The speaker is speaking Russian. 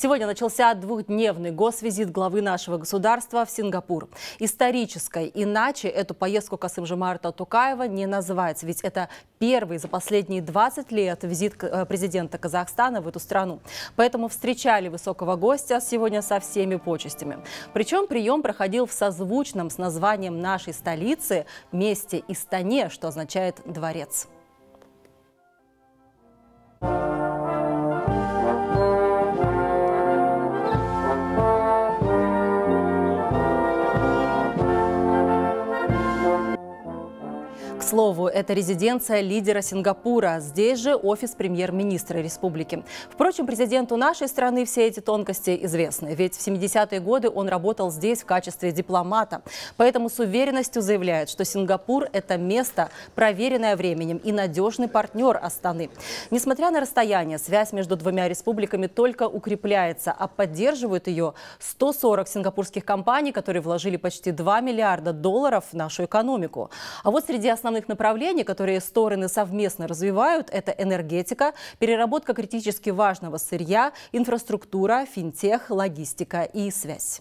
Сегодня начался двухдневный госвизит главы нашего государства в Сингапур. Исторической, иначе эту поездку Касым-Жомарта Тукаева не называется, ведь это первый за последние 20 лет визит э, президента Казахстана в эту страну. Поэтому встречали высокого гостя сегодня со всеми почестями. Причем прием проходил в созвучном с названием нашей столицы месте Истане, что означает «дворец». Слову, это резиденция лидера Сингапура. Здесь же офис премьер-министра республики. Впрочем, президенту нашей страны все эти тонкости известны. Ведь в 70-е годы он работал здесь в качестве дипломата. Поэтому с уверенностью заявляет, что Сингапур – это место, проверенное временем и надежный партнер Астаны. Несмотря на расстояние, связь между двумя республиками только укрепляется, а поддерживают ее 140 сингапурских компаний, которые вложили почти 2 миллиарда долларов в нашу экономику. А вот среди основных основных направлений, которые стороны совместно развивают, это энергетика, переработка критически важного сырья, инфраструктура, финтех, логистика и связь.